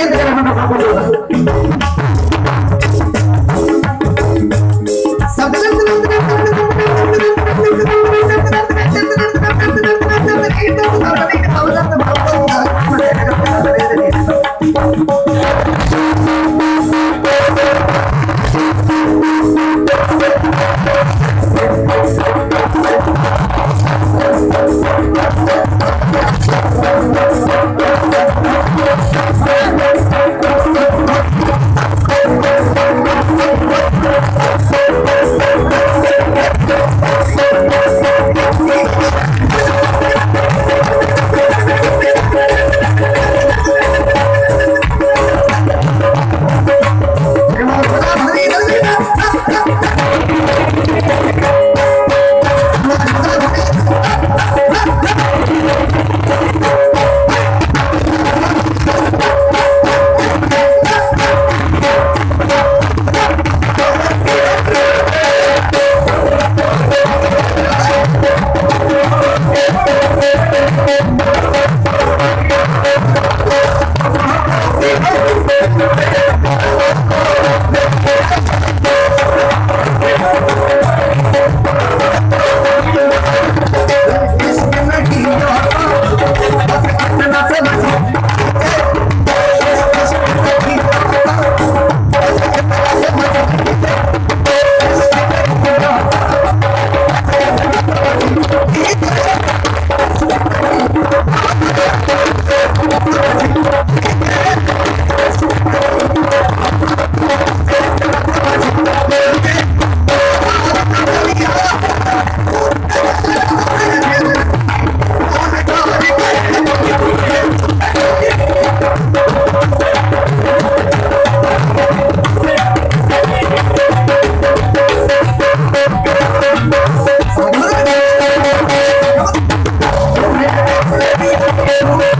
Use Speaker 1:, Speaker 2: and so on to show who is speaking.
Speaker 1: gente que nos Oh,